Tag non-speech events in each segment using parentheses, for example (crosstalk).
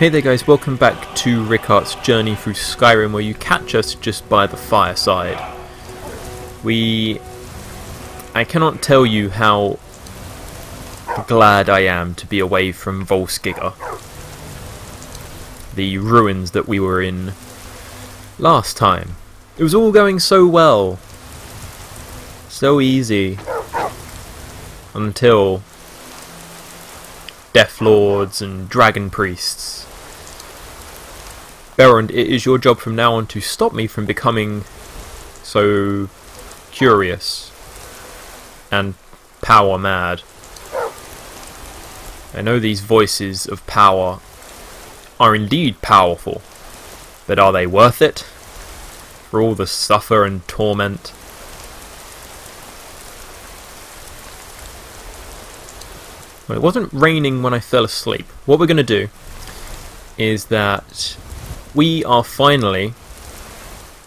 Hey there guys, welcome back to Rickard's journey through Skyrim where you catch us just by the fireside. We... I cannot tell you how glad I am to be away from Volskygge. The ruins that we were in last time. It was all going so well. So easy. Until Death Lords and Dragon Priests Belrond, it is your job from now on to stop me from becoming so curious and power mad. I know these voices of power are indeed powerful, but are they worth it? For all the suffer and torment? Well, it wasn't raining when I fell asleep. What we're going to do is that we are finally,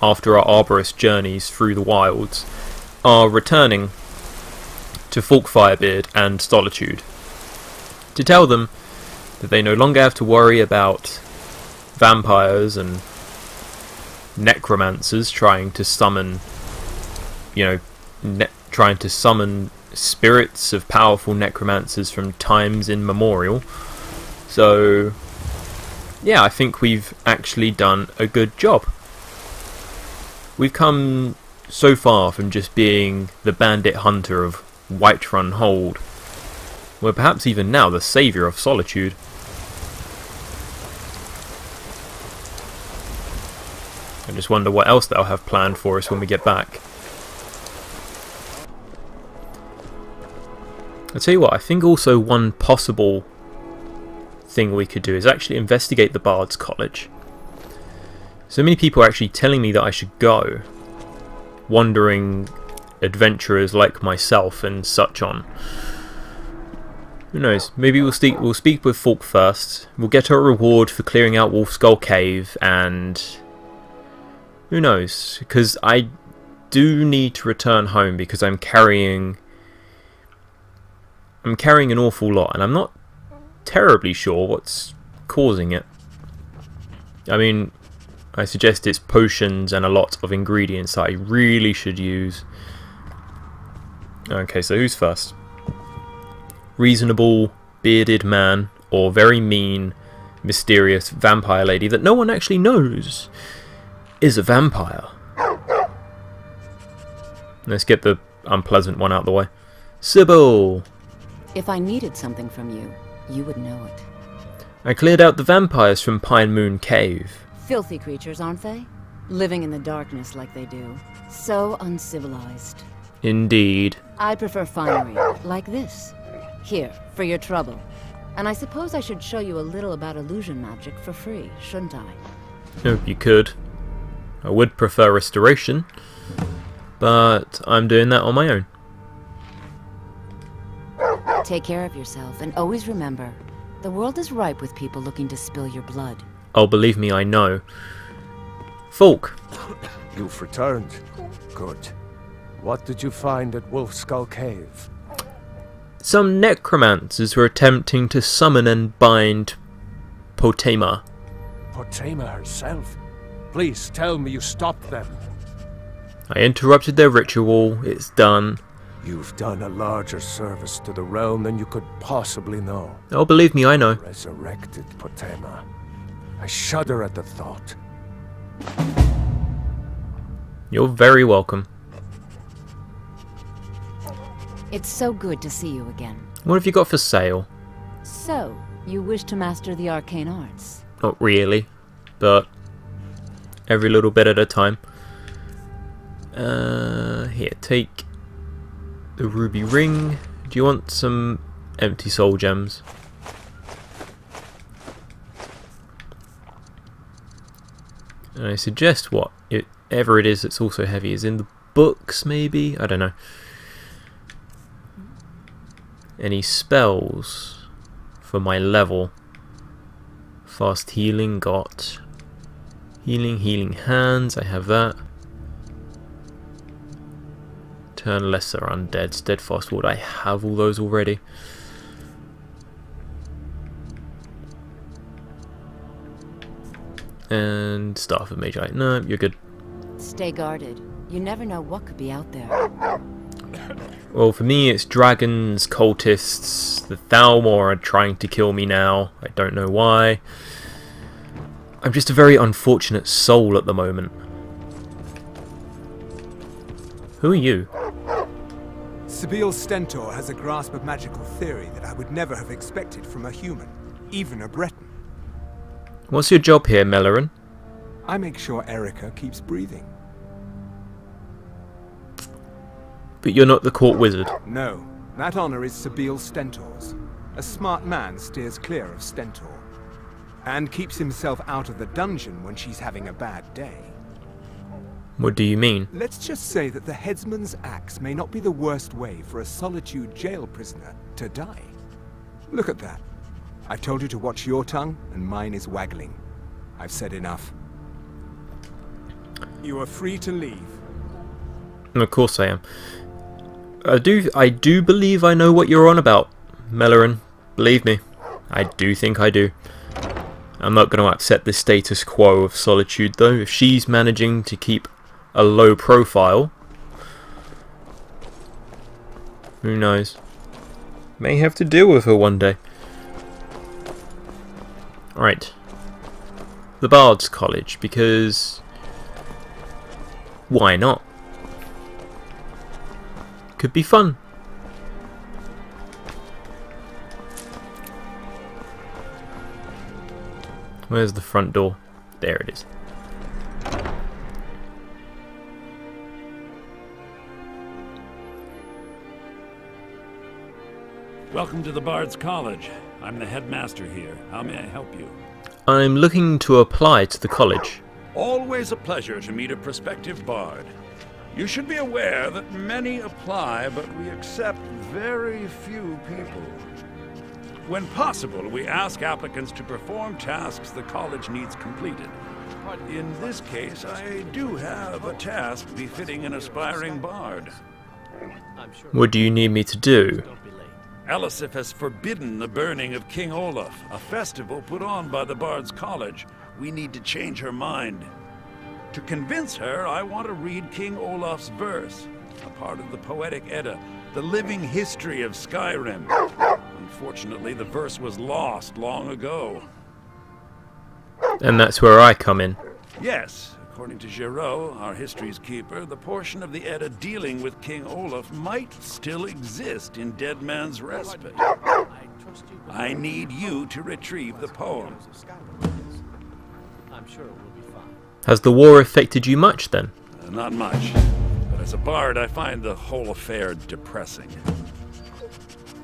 after our arborist journeys through the wilds, are returning to Falk Firebeard and Solitude to tell them that they no longer have to worry about vampires and necromancers trying to summon, you know, trying to summon spirits of powerful necromancers from times immemorial. So yeah, I think we've actually done a good job. We've come so far from just being the bandit hunter of Whiterun Hold. We're perhaps even now the saviour of solitude. I just wonder what else they'll have planned for us when we get back. I'll tell you what, I think also one possible thing we could do is actually investigate the Bard's College. So many people are actually telling me that I should go. Wandering adventurers like myself and such on. Who knows? Maybe we'll speak. We'll speak with Falk first. We'll get a reward for clearing out Wolfskull Cave, and who knows? Because I do need to return home because I'm carrying. I'm carrying an awful lot, and I'm not terribly sure what's causing it. I mean, I suggest it's potions and a lot of ingredients that I really should use. Okay, so who's first? Reasonable, bearded man, or very mean, mysterious vampire lady that no one actually knows is a vampire. Let's get the unpleasant one out of the way. Sybille! If I needed something from you, you would know it. I cleared out the vampires from Pinemoon Cave. Filthy creatures, aren't they? Living in the darkness like they do. So uncivilized. Indeed. I prefer finery, like this. Here, for your trouble. And I suppose I should show you a little about illusion magic for free, shouldn't I? Oh, you could. I would prefer restoration, but I'm doing that on my own. Take care of yourself, and always remember, the world is ripe with people looking to spill your blood. Oh, believe me, I know. Falk. (coughs) You've returned. Good. What did you find at Wolfskull Cave? Some necromancers were attempting to summon and bind Potema. Potema herself? Please tell me you stopped them. I interrupted their ritual. It's done. You've done a larger service to the realm than you could possibly know. Oh, believe me, I know. Resurrected Potema. I shudder at the thought. You're very welcome. It's so good to see you again. What have you got for sale? So, you wish to master the arcane arts? Not really, but every little bit at a time. Uh, here, take the ruby ring. Do you want some empty soul gems? And I suggest what whatever it is that's also heavy is in the books, maybe? I don't know. Any spells for my level? Fast healing, got. Healing, healing hands, I have that. Turn lesser undead, steadfast ward. I have all those already. And Staff of Magi. No, you're good. Stay guarded. You never know what could be out there. Well, for me, it's dragons, cultists. The Thalmor are trying to kill me now. I don't know why. I'm just a very unfortunate soul at the moment. Who are you? Sybille Stentor has a grasp of magical theory that I would never have expected from a human, even a Breton. What's your job here, Melaran? I make sure Erica keeps breathing. But you're not the court wizard. No, that honor is Sybille Stentor's. A smart man steers clear of Stentor. And keeps himself out of the dungeon when she's having a bad day. What do you mean? Let's just say that the headsman's axe may not be the worst way for a Solitude jail prisoner to die. Look at that. I've told you to watch your tongue, and mine is waggling. I've said enough. You are free to leave. Of course I am. I do I do believe I know what you're on about, Melaran. Believe me. I do think I do. I'm not going to upset the status quo of Solitude though. If she's managing to keep a low profile, who knows? May have to deal with her one day. Alright. The Bard's College, because... Why not? Could be fun. Where's the front door? There it is. Welcome to the Bard's College. I'm the headmaster here. How may I help you? I'm looking to apply to the college. Always a pleasure to meet a prospective bard. You should be aware that many apply, but we accept very few people. When possible, we ask applicants to perform tasks the college needs completed. But in this case, I do have a task befitting an aspiring bard. What do you need me to do? Elisif has forbidden the burning of King Olaf, a festival put on by the Bard's College. We need to change her mind. To convince her, I want to read King Olaf's verse, a part of the Poetic Edda, the living history of Skyrim. Unfortunately, the verse was lost long ago. And that's where I come in. Yes, according to Giraud, our history's keeper, the portion of the Edda dealing with King Olaf might still exist in Dead Men's Respite. I need you to retrieve the poem. I'm sure it will be fine. Has the war affected you much then? Uh, not much, but as a bard, I find the whole affair depressing.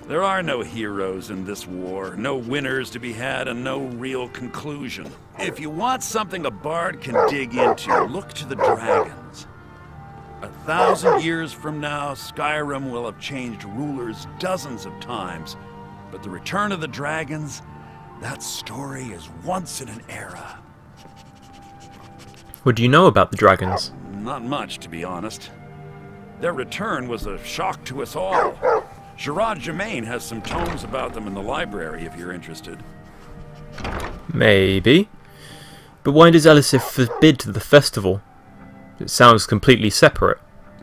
There are no heroes in this war, no winners to be had, and no real conclusion. If you want something a bard can dig into, look to the dragons. A thousand years from now, Skyrim will have changed rulers dozens of times, but the return of the dragons, that story is once in an era. What do you know about the dragons? Not much, to be honest. Their return was a shock to us all. Giraud Gemane has some tomes about them in the library, if you're interested. Maybe. But why does Elisif forbid the festival? It sounds completely separate.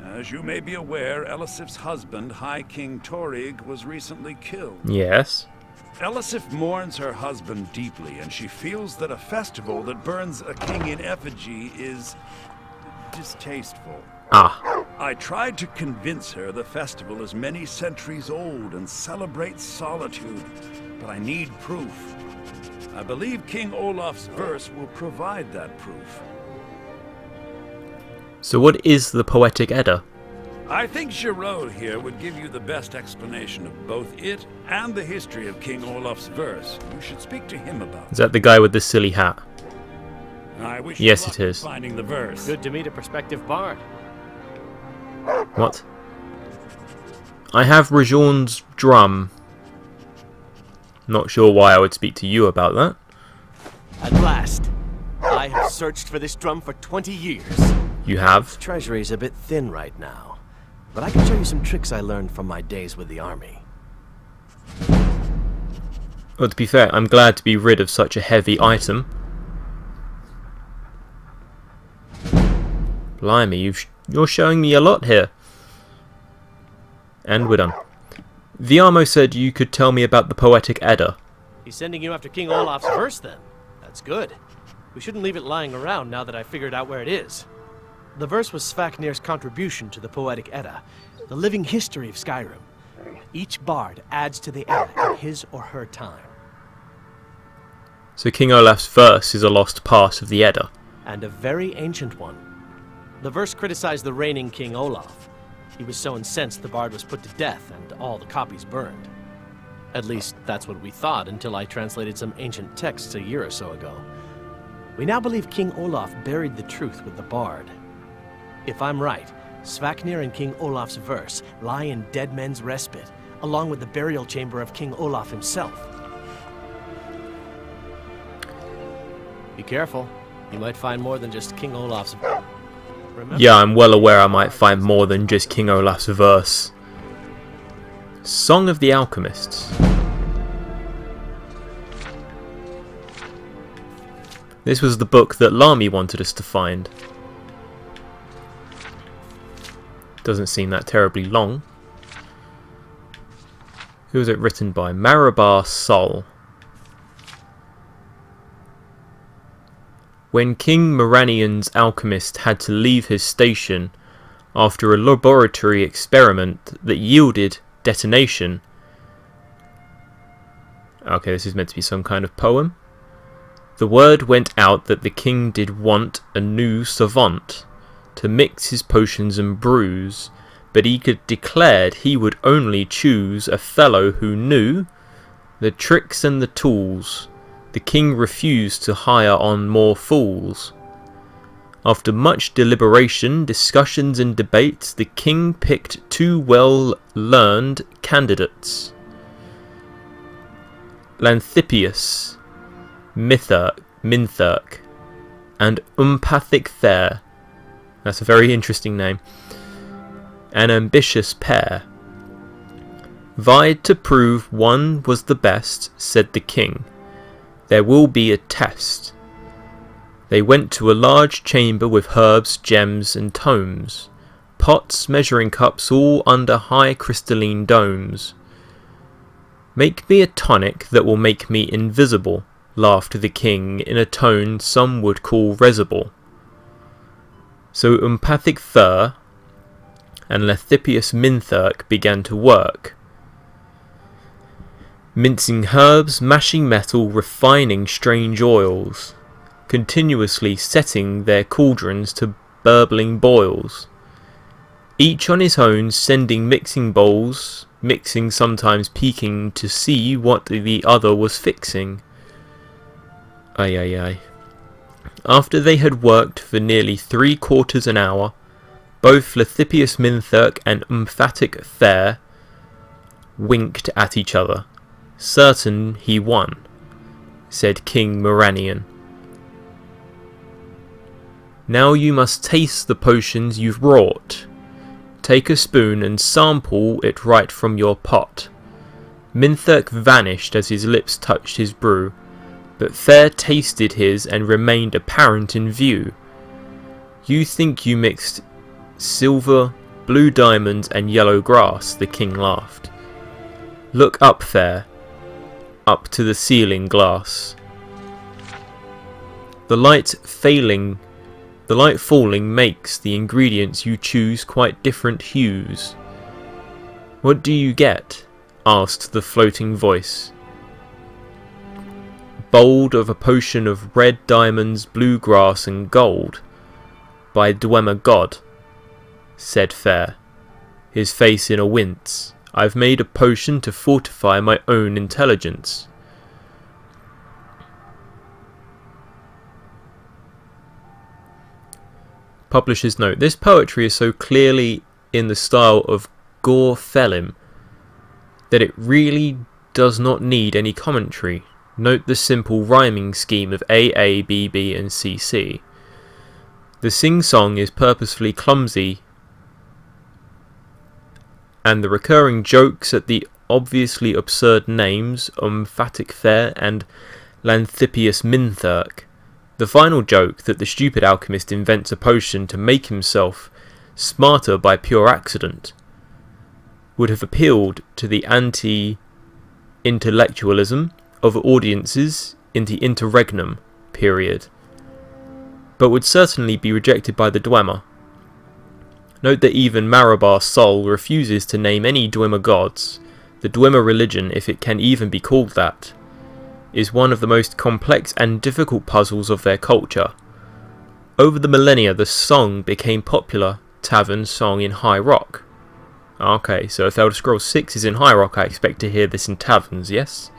As you may be aware, Elisif's husband, High King Torygg, was recently killed. Yes. Elisif mourns her husband deeply, and she feels that a festival that burns a king in effigy is distasteful. Ah. I tried to convince her the festival is many centuries old and celebrates solitude, but I need proof. I believe King Olaf's verse will provide that proof. So what is the Poetic Edda? I think Giraud here would give you the best explanation of both it and the history of King Olaf's verse. You should speak to him about Is that the guy with the silly hat? I wish Yes, you it is. finding the verse. Good to meet a prospective bard. What? I have Rjorn's drum. Not sure why I would speak to you about that. At last. I have searched for this drum for 20 years. You have? Treasury's a bit thin right now, but I can show you some tricks I learned from my days with the army. Well, to be fair, I'm glad to be rid of such a heavy item. Blimey, you've, you're showing me a lot here. And we're done. Viarmo said you could tell me about the Poetic Edda. He's sending you after King Olaf's verse, then. That's good. We shouldn't leave it lying around now that I figured out where it is. The verse was Svaknir's contribution to the Poetic Edda, the living history of Skyrim. Each bard adds to the Edda in his or her time. So King Olaf's verse is a lost part of the Edda. And a very ancient one. The verse criticized the reigning King Olaf. He was so incensed the bard was put to death and all the copies burned. At least, that's what we thought until I translated some ancient texts a year or so ago. We now believe King Olaf buried the truth with the bard. If I'm right, Svaknir and King Olaf's verse lie in Dead Men's Respite, along with the burial chamber of King Olaf himself. Be careful. You might find more than just King Olaf's. Yeah, I'm well aware I might find more than just King Olaf's verse. Song of the Alchemists. This was the book that Lami wanted us to find. Doesn't seem that terribly long. Who was it written by? Marobar Sul. When King Moranian's alchemist had to leave his station after a laboratory experiment that yielded detonation. Okay, this is meant to be some kind of poem. The word went out that the king did want a new savant to mix his potions and brews, but he could declared he would only choose a fellow who knew the tricks and the tools. The king refused to hire on more fools. After much deliberation, discussions, and debates, the king picked two well learned candidates Lanthipius Mithurk, Minthurk, and Umpathic Thair. That's a very interesting name. An ambitious pair. Vied to prove one was the best, said the king. There will be a test. They went to a large chamber with herbs, gems, and tomes, pots, measuring cups, all under high crystalline domes. Make me a tonic that will make me invisible, laughed the king in a tone some would call risible. So Umpathic Thur and Lethipius Minthurk began to work, mincing herbs, mashing metal, refining strange oils, continuously setting their cauldrons to burbling boils. Each on his own sending mixing bowls, mixing sometimes peeking to see what the other was fixing. Ay ay ay. After they had worked for nearly three quarters an hour, both Lethipius Minthurk and Umphatic Fair winked at each other. Certain he won, said King Moranion. Now you must taste the potions you've wrought. Take a spoon and sample it right from your pot. Minthurk vanished as his lips touched his brew, but Fair tasted his and remained apparent in view. You think you mixed silver, blue diamonds, and yellow grass, the king laughed. Look up, Fair, up to the ceiling glass. The light failing the light falling makes the ingredients you choose quite different hues. What do you get? asked the floating voice. Bold of a potion of red diamonds, blue grass, and gold, by Dwemer God, said Fair, his face in a wince. I've made a potion to fortify my own intelligence. Publisher's note. This poetry is so clearly in the style of Gor Felim that it really does not need any commentary. Note the simple rhyming scheme of A, A, B, B, and C, C. The sing-song is purposefully clumsy and the recurring jokes at the obviously absurd names Umphatic Fair and Lanthipius Minthurk The final joke that the stupid alchemist invents a potion to make himself smarter by pure accident would have appealed to the anti intellectualism of audiences in the interregnum period, but would certainly be rejected by the Dwemer. Note that even Marobar Sul refuses to name any Dwemer gods. The Dwemer religion, if it can even be called that, is one of the most complex and difficult puzzles of their culture. Over the millennia, the song became popular tavern song in High Rock. Okay, so if Elder Scrolls 6 is in High Rock, I expect to hear this in taverns, yes?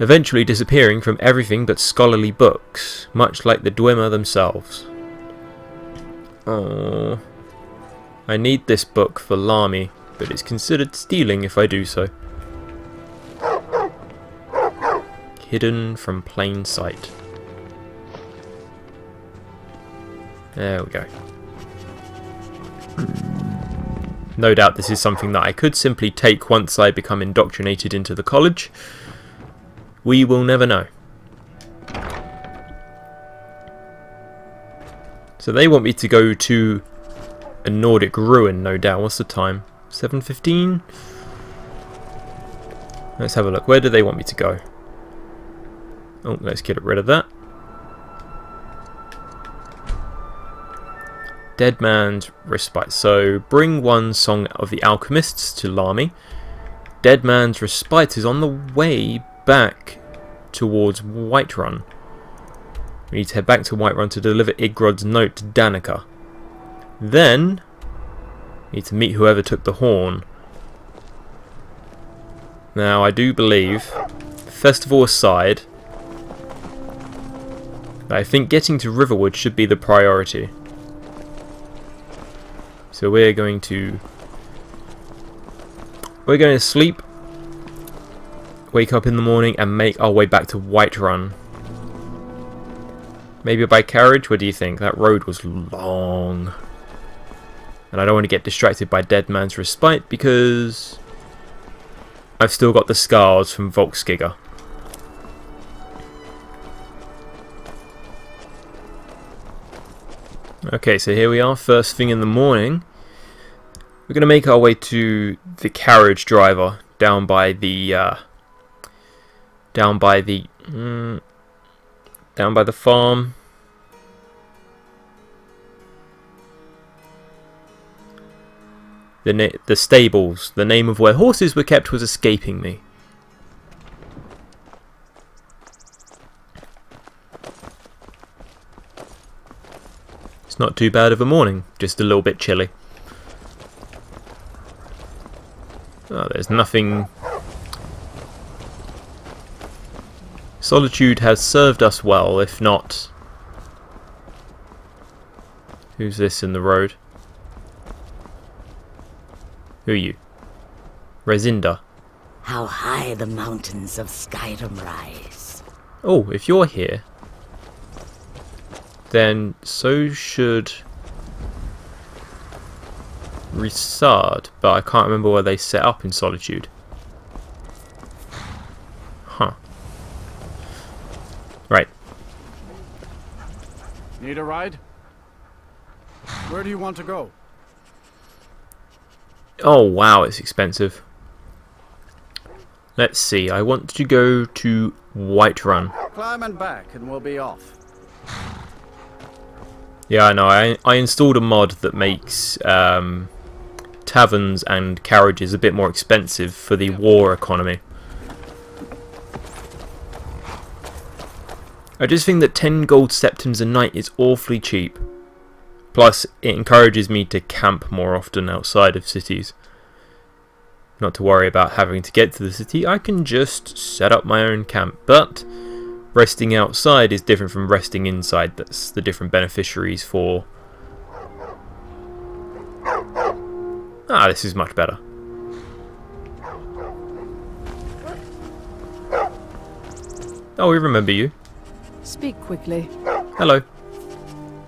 Eventually disappearing from everything but scholarly books, much like the Dwemer themselves. Oh, I need this book for Lami, but it's considered stealing if I do so. hidden from plain sight. There we go. No doubt this is something that I could simply take once I become indoctrinated into the college. We will never know. So they want me to go to a Nordic ruin, no doubt. What's the time? 7.15? Let's have a look. Where do they want me to go? Oh, let's get rid of that. Dead Men's Respite. So, bring one Song of the Alchemists to Lami. Dead Men's Respite is on the way back towards Whiterun. We need to head back to Whiterun to deliver Idgrod's note to Danica. Then, we need to meet whoever took the horn. Now, I do believe, festival aside, I think getting to Riverwood should be the priority. So we're going to... We're going to sleep, wake up in the morning and make our way back to Whiterun. Maybe by carriage? What do you think? That road was long. And I don't want to get distracted by Dead Men's Respite because I've still got the scars from Volskygge. Okay, so here we are, first thing in the morning. We're going to make our way to the carriage driver down by the, uh, down by the, mm, down by the farm. The, the stables, the name of where horses were kept was escaping me. It's not too bad of a morning, just a little bit chilly. Oh, there's nothing... Solitude has served us well, if not... Who's this in the road? Who are you? Resinda. How high the mountains of Skyrim rise. Oh, if you're here, then so should Rhysard, but I can't remember where they set up in Solitude. Huh. Right. Need a ride? Where do you want to go? Oh wow, it's expensive. Let's see, I want to go to Whiterun. Climb and back and we'll be off. Yeah, I know. I, I installed a mod that makes um, taverns and carriages a bit more expensive for the war economy. I just think that 10 gold septims a night is awfully cheap. Plus, it encourages me to camp more often outside of cities. Not to worry about having to get to the city, I can just set up my own camp. But resting outside is different from resting inside. That's the different beneficiaries for... Ah, this is much better. Oh, we remember you. Speak quickly. Hello.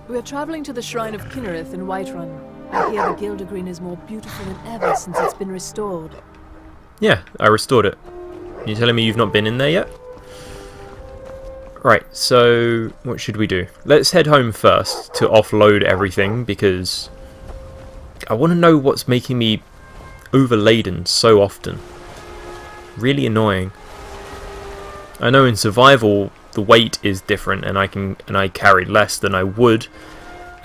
We are traveling to the Shrine of Kynareth in Whiterun. I hear the Gildergreen is more beautiful than ever since it's been restored. Yeah, I restored it. You telling me you've not been in there yet? Right, so what should we do? Let's head home first to offload everything because I want to know what's making me overladen so often. Really annoying. I know in survival the weight is different and I can and I carry less than I would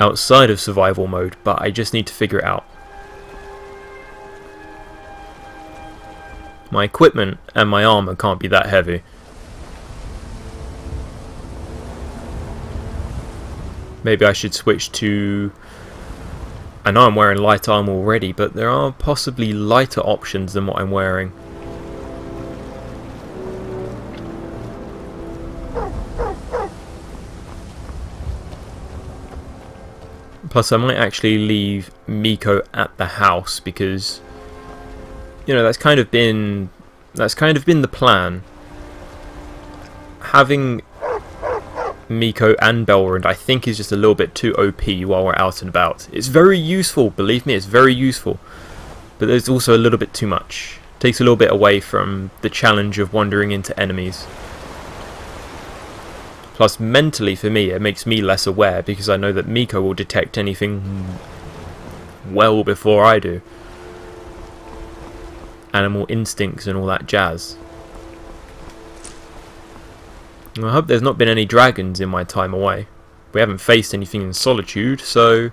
outside of survival mode, but I just need to figure it out. My equipment and my armor can't be that heavy. Maybe I should switch to... I know I'm wearing light armor already, but there are possibly lighter options than what I'm wearing. Plus I might actually leave Meeko at the house because you know that's kind of been that's kind of been the plan. Having Meeko and Belrond I think is just a little bit too OP while we're out and about. It's very useful, believe me, it's very useful. But there's also a little bit too much. Takes a little bit away from the challenge of wandering into enemies. Plus, mentally for me, it makes me less aware because I know that Meeko will detect anything well before I do. Animal instincts and all that jazz. I hope there's not been any dragons in my time away. We haven't faced anything in Solitude, so...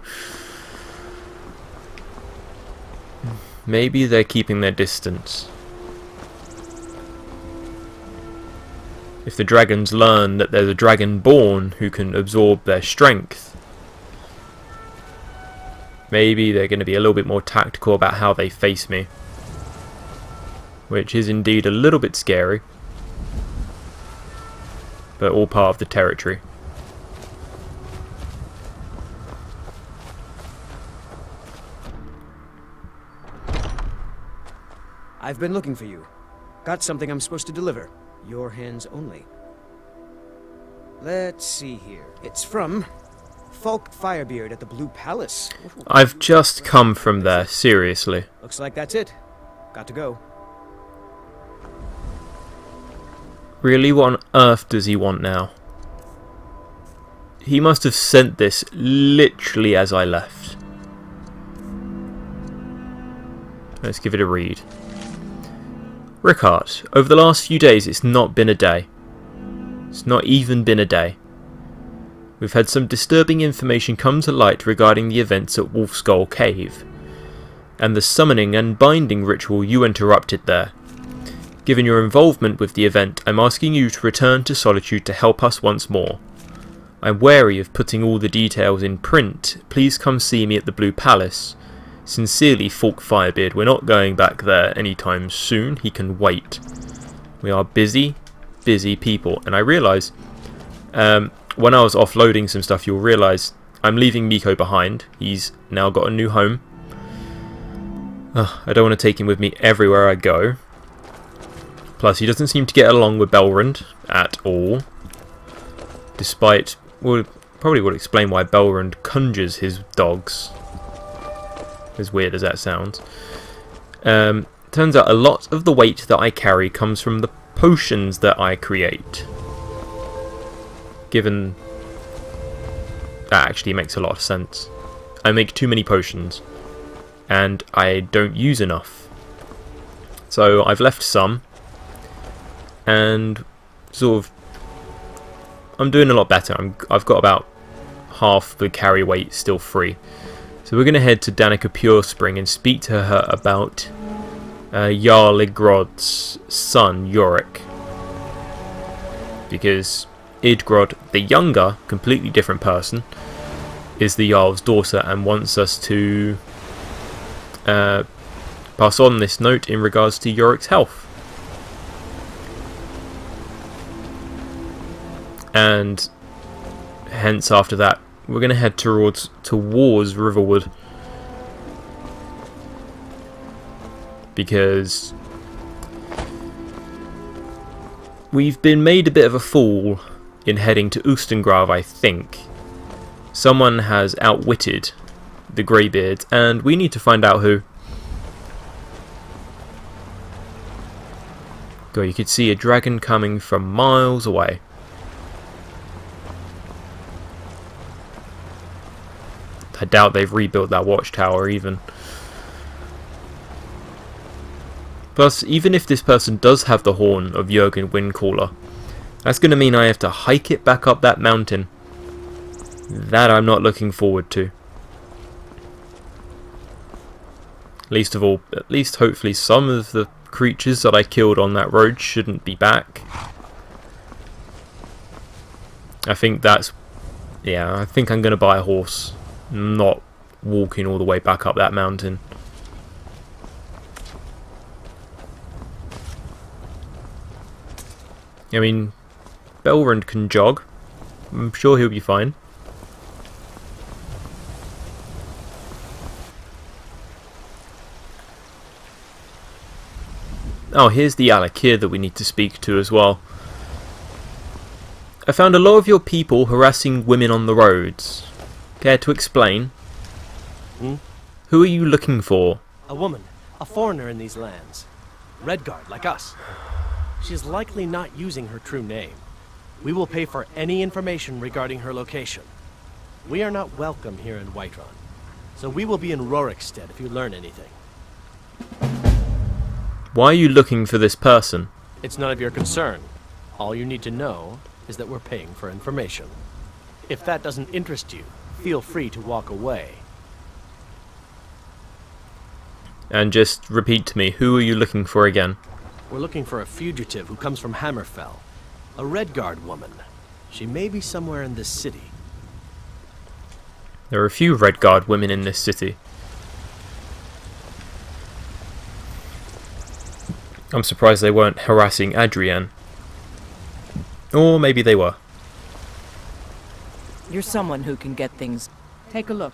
Maybe they're keeping their distance. If the dragons learn that there's a dragon born who can absorb their strength, maybe they're going to be a little bit more tactical about how they face me. Which is indeed a little bit scary but all part of the territory. I've been looking for you. Got something I'm supposed to deliver. Your hands only. Let's see here. It's from Falk Firebeard at the Blue Palace. I've just come from there, seriously. Looks like that's it. Got to go. Really, what on earth does he want now? He must have sent this literally as I left. Let's give it a read. Rickard, over the last few days it's not been a day. It's not even been a day. We've had some disturbing information come to light regarding the events at Wolfskull Cave, and the summoning and binding ritual you interrupted there. Given your involvement with the event, I'm asking you to return to Solitude to help us once more. I'm wary of putting all the details in print. Please come see me at the Blue Palace. Sincerely, Falk Firebeard. We're not going back there anytime soon. He can wait. We are busy, busy people. And I realise, um, when I was offloading some stuff, you'll realise I'm leaving Meeko behind. He's now got a new home. I don't want to take him with me everywhere I go. Plus, he doesn't seem to get along with Belrond at all. Despite, well, probably would explain why Belrond conjures his dogs. As weird as that sounds. Um, turns out a lot of the weight that I carry comes from the potions that I create. Given that actually makes a lot of sense. I make too many potions and I don't use enough. So I've left some and sort of I'm doing a lot better. I'm, I've got about half the carry weight still free. So we're going to head to Danica Pure Spring and speak to her about uh, Jarl Idgrod's son, Yorick. Because Idgrod, the younger, completely different person, is the Jarl's daughter and wants us to uh, pass on this note in regards to Yorick's health. and hence after that we're going to head towards towards Riverwood. Because we've been made a bit of a fool in heading to Ustengrav I think. Someone has outwitted the Greybeards and we need to find out who. God, you could see a dragon coming from miles away I doubt they've rebuilt that watchtower even. Plus, even if this person does have the horn of Jurgen Windcaller, that's going to mean I have to hike it back up that mountain. That I'm not looking forward to. Least of all, at least hopefully some of the creatures that I killed on that road shouldn't be back. I think that's... Yeah, I think I'm going to buy a horse. Not walking all the way back up that mountain. I mean, Belrond can jog. I'm sure he'll be fine. Oh, here's the Alik'r that we need to speak to as well. I found a lot of your people harassing women on the roads. Care to explain? Hmm? Who are you looking for? A woman, a foreigner in these lands. Redguard, like us. She is likely not using her true name. We will pay for any information regarding her location. We are not welcome here in Whiterun, so we will be in Rorikstead if you learn anything. Why are you looking for this person? It's none of your concern. All you need to know is that we're paying for information. If that doesn't interest you, feel free to walk away. And just repeat to me, who are you looking for again? We're looking for a fugitive who comes from Hammerfell. A Redguard woman. She may be somewhere in this city. There are a few Redguard women in this city. I'm surprised they weren't harassing Adrianne. Or maybe they were. You're someone who can get things. Take a look.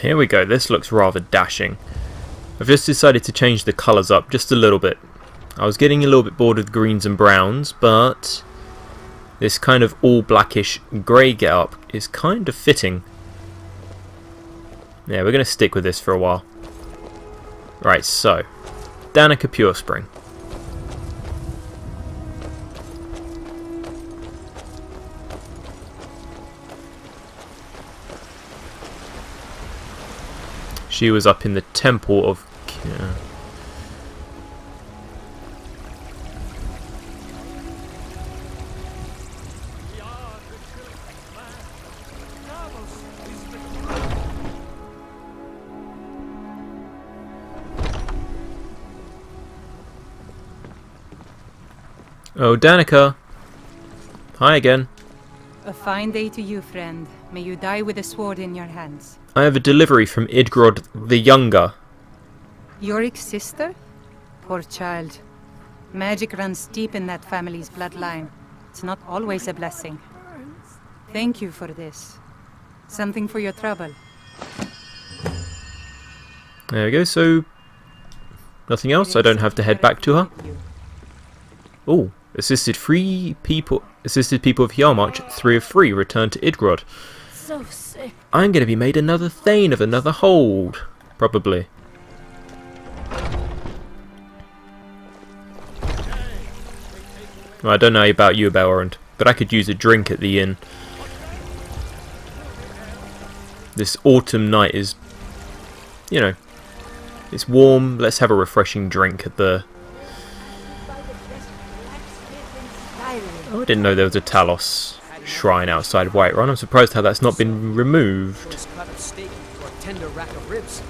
Here we go, this looks rather dashing. I've just decided to change the colours up just a little bit. I was getting a little bit bored with greens and browns, but this kind of all blackish grey get-up is kind of fitting. Yeah, we're going to stick with this for a while. Right, so, Danica Pure Spring. She was up in the temple of... Uh, Oh, Danica. Hi again. A fine day to you, friend. May you die with a sword in your hands. I have a delivery from Idgrod the Younger. Yorick's sister? Poor child. Magic runs deep in that family's bloodline. It's not always a blessing. Thank you for this. Something for your trouble. There we go, so... Nothing else? I don't have to head back to her? Oh, assisted three people... Assisted people of Hjalmarch, three of three, returned to Idgrod. So sick. I'm going to be made another Thane of another hold. Probably. Well, I don't know about you, Belrond, but I could use a drink at the inn. This autumn night is, you know, it's warm. Let's have a refreshing drink at the... Oh, I didn't know there was a Talos shrine outside Whiterun. I'm surprised how that's not been removed. cut of steak or tender rack of ribs.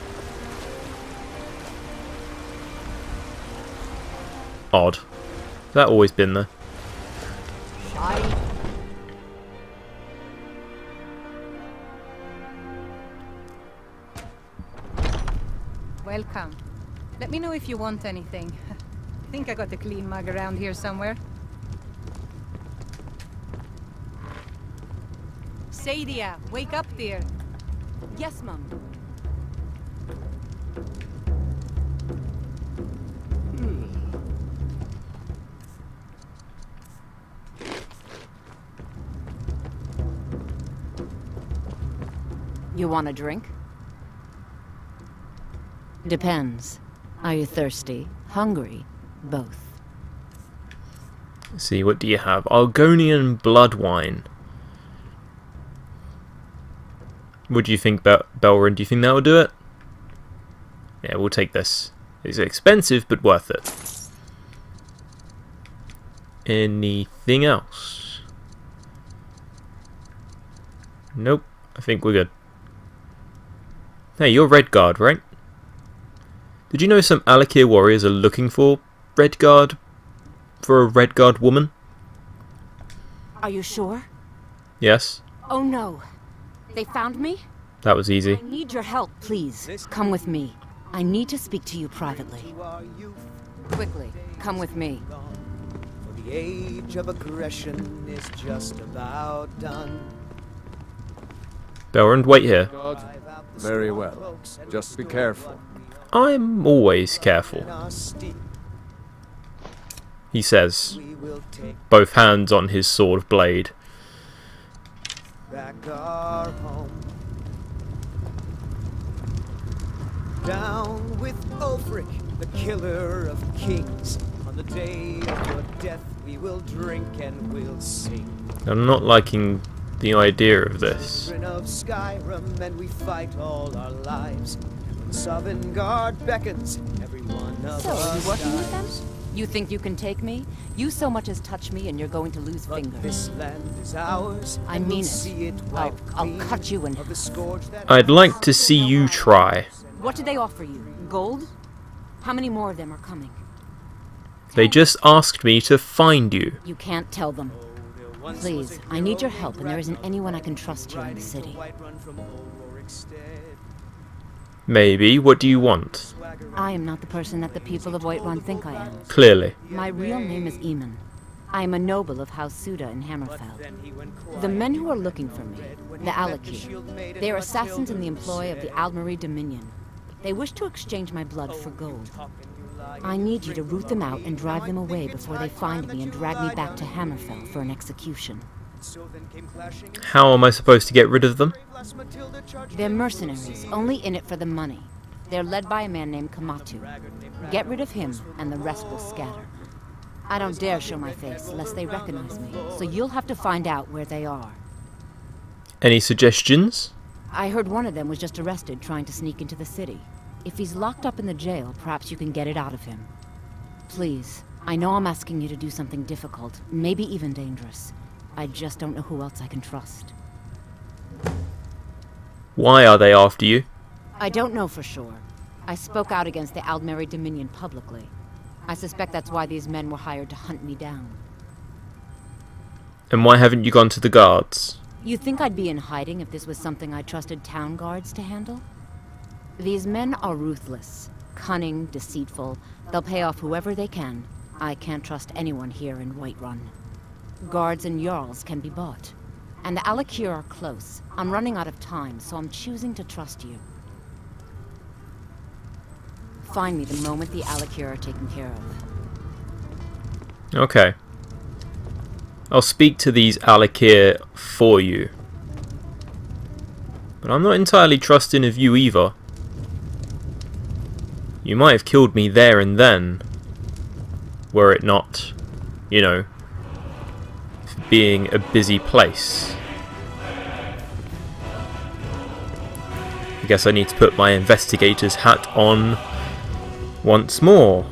Odd. That always been there. Welcome. Let me know if you want anything. (laughs) I think I got a clean mug around here somewhere. Saadia, wake up, dear. Yes, Mum. Hmm. You want a drink? Depends. Are you thirsty? Hungry? Both. Let's see, what do you have? Argonian blood wine. What do you think about Belrin? Do you think that will do it? Yeah, we'll take this. It's expensive, but worth it. Anything else? Nope. I think we're good. Hey, you're Redguard, right? Did you know some Alik'r warriors are looking for Redguard? For a Redguard woman? Are you sure? Yes. Oh no. They found me? That was easy. I need your help, please. Come with me. I need to speak to you privately. Quickly, come with me. For the age of aggression is just about done. Belrond, wait here. Very well. Just be careful. I'm always careful. He says, both hands on his sword blade. Back our home. Down with Ulfric, the killer of kings. On the day of your death, we will drink and we'll sing. I'm not liking the idea of this. Children of Skyrim, and we fight all our lives. When Sovngarde beckons, every one of So, are you working with them? Dies. You think you can take me? You so much as touch me and you're going to lose But fingers. this land is ours. I and we'll mean it. See it I'll, I'll cut you in of the scourge that I'd like to see you try. What did they offer you? Gold? How many more of them are coming? They just asked me to find you. You can't tell them. Oh, Please, I need your help, and there isn't anyone I can trust here in the city. Maybe. What do you want? I am not the person that the people of Whiterun think I am. Clearly. My real name is Iman. I am a noble of House Suda in Hammerfell. The men who are looking for me, the Alik'r, they are assassins in the employ of the Aldmeri Dominion. They wish to exchange my blood for gold. I need you to root them out and drive them away before they find me and drag me back to Hammerfell for an execution. How am I supposed to get rid of them? They're mercenaries, only in it for the money. They're led by a man named Kematu. Get rid of him, and the rest will scatter. I don't dare show my face, lest they recognize me, so you'll have to find out where they are. Any suggestions? I heard one of them was just arrested trying to sneak into the city. If he's locked up in the jail, perhaps you can get it out of him. Please, I know I'm asking you to do something difficult, maybe even dangerous. I just don't know who else I can trust. Why are they after you? I don't know for sure. I spoke out against the Aldmeri Dominion publicly. I suspect that's why these men were hired to hunt me down. And why haven't you gone to the guards? You think I'd be in hiding if this was something I trusted town guards to handle? These men are ruthless, cunning, deceitful. They'll pay off whoever they can. I can't trust anyone here in Whiterun. Guards and Jarls can be bought. And the Alik'r are close. I'm running out of time, so I'm choosing to trust you. Find me the moment the Alik'r are taken care of. Okay. I'll speak to these Alik'r for you. But I'm not entirely trusting of you either. You might have killed me there and then, were it not, you know, being a busy place. I guess I need to put my investigator's hat on once more.